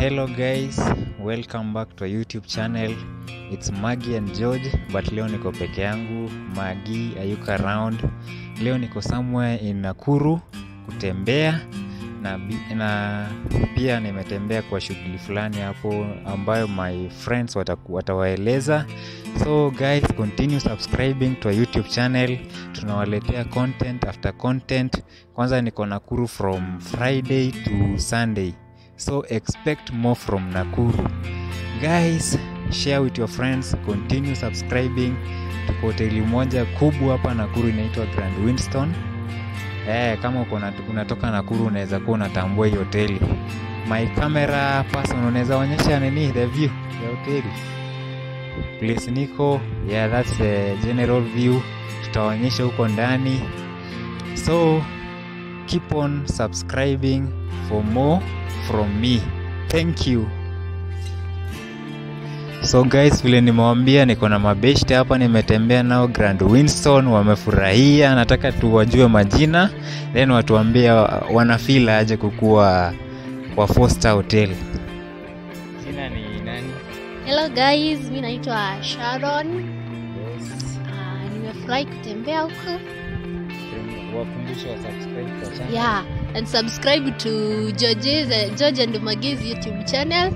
hello guys welcome back to our youtube channel. Its magi and George but leo niko peke yangu. Magi ayuka around? Leo niko somewhere in Nakuru kutembea na, na pia nimetembea kwa shughuli fulani hapo ambayo my friends watawaeleza. So guys continue subscribing to our youtube channel. Tunawaletea content after content. Kwanza niko nakuru from friday to sunday so expect more from nakuru. Guys share with your friends. Continue subscribing. Tuko hoteli moja kubwa hapa nakuru inaitwa grand winston. Eh, kama uko na- unatoka nakuru unaweza kuwa unatambua hii hoteli. My camera person unaweza onyesha nini? The view ya hoteli. Place niko yeah that's the general view. Tutaonyesha huko ndani. So keep on subscribing for more from me. Thank you. So guys vile nimewambia niko na mabeshte hapa nimetembea nao grand winston wamefurahia. Nataka tuwajue majina then watuambia wanafila aje kukuwa kwa foster hotel. Jina ni nani? Hello guys, mi naitwa Sharon. Uh, nimefurahi kutembea huku. wakumbusha wasubscribe kwa channel. Yeah, and subscribe to George's, uh, George and Maggie's YouTube channel.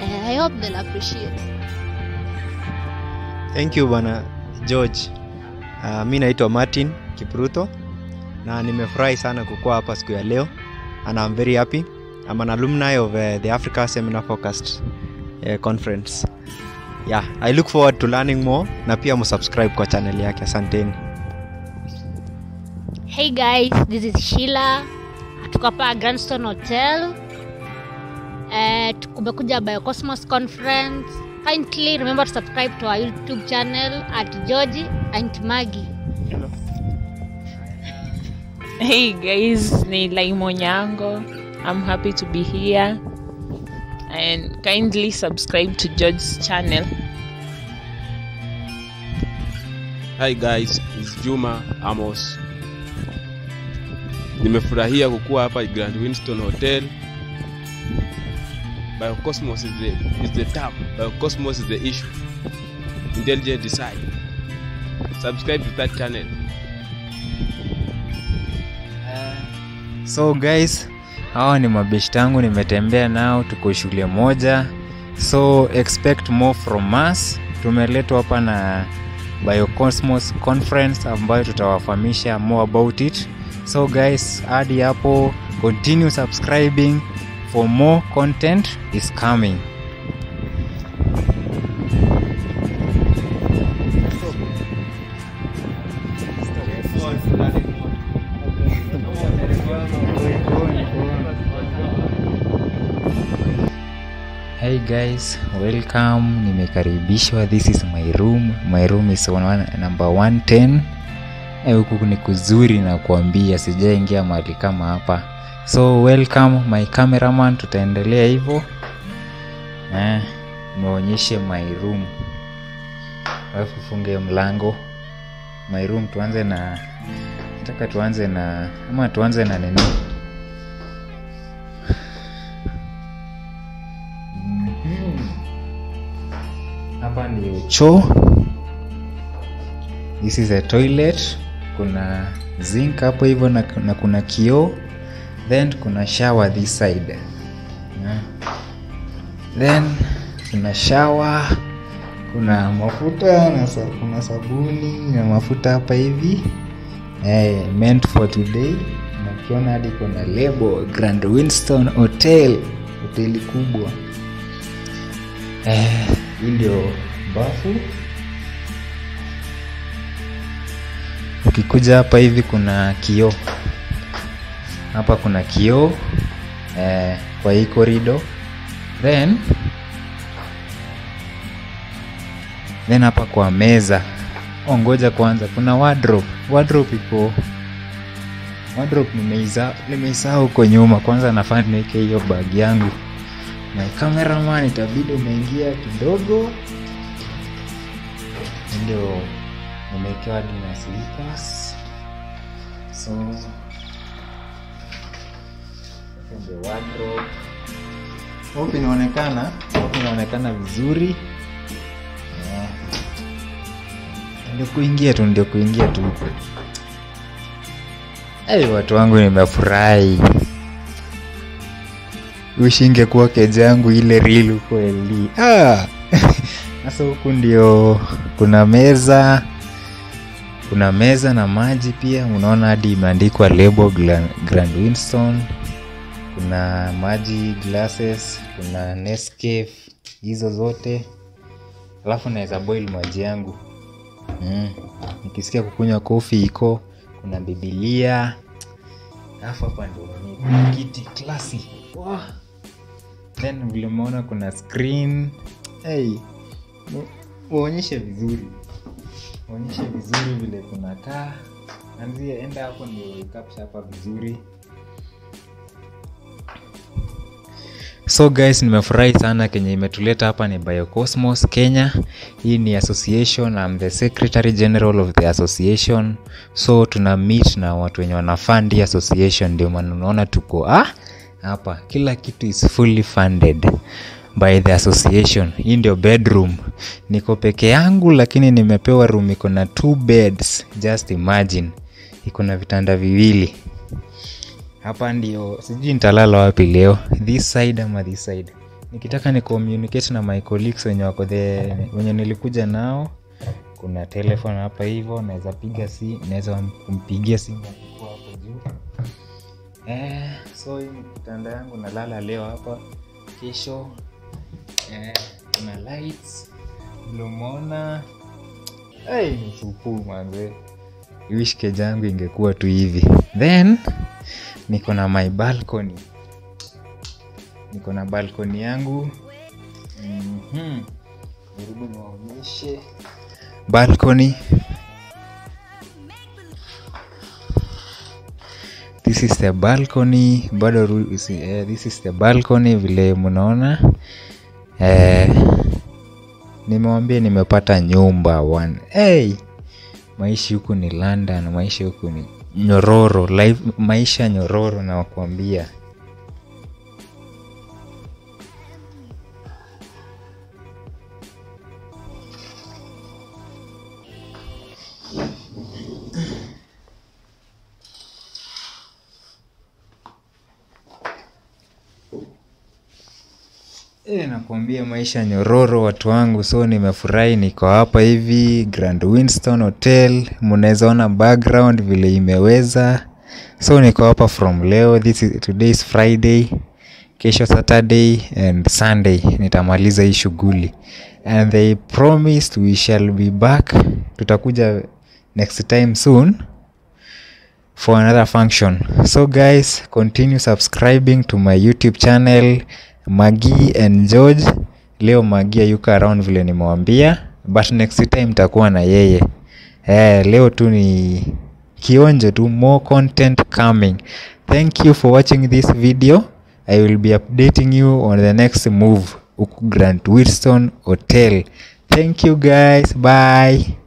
Uh, I hope they'll appreciate. Thank you bwana George. Uh, mi naitwa Martin Kipruto na nimefurahi sana kukua hapa siku ya leo and I'm very happy. I'm an alumni of uh, the Africa Seminar Focused uh, Conference. Yeah, I look forward to learning more na pia msubscribe kwa channel yake. Asanteni. Hey guys, this is Sheila. Tuko hapa Grandstone Hotel. Eh, tumekuja Biocosmos Conference. Kindly remember to subscribe to our YouTube channel at Georgie and Maggie. Hey guys, ni Laimo Nyango. I'm happy to be here. And kindly subscribe to George's channel. Hi guys, it's Juma Amos. Nimefurahia kukuwa hapa Grand Winston Hotel. Biocosmos is the, is the term. Biocosmos is the issue. Intelligent design. Subscribe to that channel. so guys hawa ni mabishi tangu nimetembea nao tuko shule moja so expect more from us tumeletwa hapa na biocosmos conference ambayo tutawafahamisha more about it so guys hadi hapo continue subscribing for more content is coming Hey guys, welcome. Nimekaribishwa. This is my room. My room is one, number 110. Eh, huku ni kuzuri na kuambia sijaingia mahali kama hapa. So welcome my cameraman, tutaendelea hivyo. Eh, muonyeshe my room. Alafu funge mlango. My room tuanze na nataka tuanze na ama tuanze na nini? Hapa ni choo this is a toilet kuna zinc hapo hivyo na, na kuna kioo then kuna shower this side. Yeah. then kuna shower kuna mafuta na sa, kuna sabuni na mafuta hapa hivi. Eh, meant for today. Nakiona hadi kuna lebo grand winston hotel hoteli kubwa. Eh, hii ndio bafu ukikuja hapa hivi kuna kioo. Hapa kuna kioo eh, kwa hii korido then then hapa kwa meza. Ongoja kwanza kuna wardrobe. Wardrobe iko wardrobe nimeisa nimeisahau huko nyuma. Kwanza nafaa niweke hiyo bag yangu. Na cameraman itabidi umeingia kidogo. Ndio umewekewa hadi na slippers so the wardrobe. Hope inaonekana. Hope inaonekana vizuri. Ndio kuingia tu ndio kuingia tu. Hey, watu wangu nimefurahi. Ushinge kuwa keja yangu ile rilu kweli. Ah! sasa huku ndio kuna meza kuna meza na maji pia. Unaona hadi imeandikwa lebo grand winston. Kuna maji glasses kuna nescafe hizo zote. Alafu naweza boil maji yangu. Mm. nikisikia kukunywa kofi iko kuna bibilia alafu hapa ndio kiti klasi then vile umeona kuna screen. Hey, mu- uonyeshe vizuri uonyeshe vizuri vile kunakaa anzia enda hapo ndio hapa vizuri. So guys nimefurahi sana. Kenye imetuleta hapa ni biocosmos kenya. Hii ni association. I'm the secretary general of the association. So tuna meet na watu wenye wanafandi association. Ndio maana unaona tuko ah hapa. Kila kitu is fully funded by the association. Hii ndio bedroom. Niko peke yangu lakini nimepewa room iko na two beds. Just imagine. Iko na vitanda viwili. Hapa ndio sijui nitalala wapi leo. This side ama this side. Nikitaka ni communicate na my colleagues wenye wako the wenye nilikuja nao. Kuna telephone hapa hivyo naweza piga si naweza kumpigia simu. Hapo juu eh, so hii kitanda yangu nalala leo hapa. Kesho eh, kuna lights vile umeona hey, ni manze. Wish keja ingekuwa tu hivi. Then niko na my balcony. Niko na balcony yangu. Mm-hmm. jaribu niwaonyeshe. Balcony. This is the balcony. Bado uh, this is the balcony vile mnaona eh, nimewambia nimepata nyumba one. Hey! maisha huku ni london maisha huku ni nyororo life, maisha nyororo nawakuambia E, nakuambia maisha nyororo watu wangu so nimefurahi niko hapa hivi grand winston hotel. Mnaweza ona background vile imeweza. So niko hapa from leo this is, today is friday kesho saturday and sunday. Nitamaliza hii shughuli. And they promised we shall be back. Tutakuja next time soon for another function. So guys continue subscribing to my youtube channel magi and george. Leo magi yuko around vile nimewambia but next time takuwa na yeye. Eh, leo tu ni kionjo tu more content coming. Thank you for watching this video. I will be updating you on the next move. Grant Wilson hotel. Thank you guys. Bye